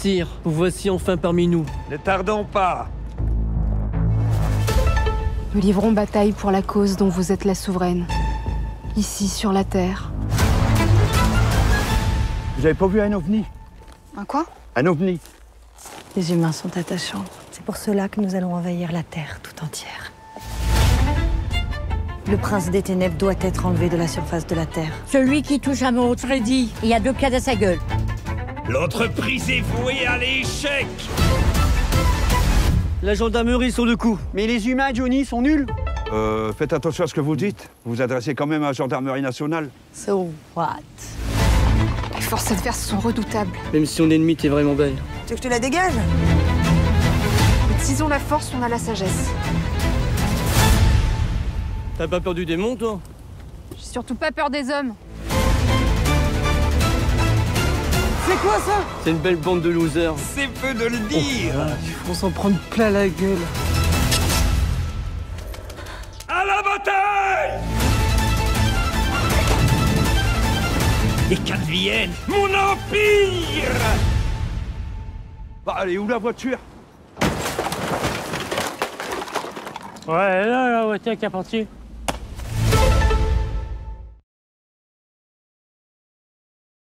Sire, vous voici enfin parmi nous. Ne tardons pas. Nous livrons bataille pour la cause dont vous êtes la souveraine. Ici, sur la Terre. Vous avez pas vu un ovni? Un quoi? Un ovni Les humains sont attachants. C'est pour cela que nous allons envahir la Terre tout entière. Le prince des ténèbres doit être enlevé de la surface de la Terre. Celui qui touche à mon Freddy, il y a deux pieds à sa gueule. L'entreprise est vouée à l'échec. La gendarmerie sur le coup. Mais les humains, Johnny, sont nuls Euh, faites attention à ce que vous dites. Vous vous adressez quand même à la gendarmerie nationale. So what? Les forces adverses sont redoutables. Même si on ennemi, t'es vraiment belle. Tu veux que je te la dégage? Mais s'ils ont la force, on a la sagesse. T'as pas peur du démon, toi? J'ai surtout pas peur des hommes. C'est une belle bande de losers. C'est peu de le dire. On s'en prendre plein la gueule. À la bataille Et qu'advienne mon empire Bah, allez, où la voiture? Ouais, là, la voiture qui est partie.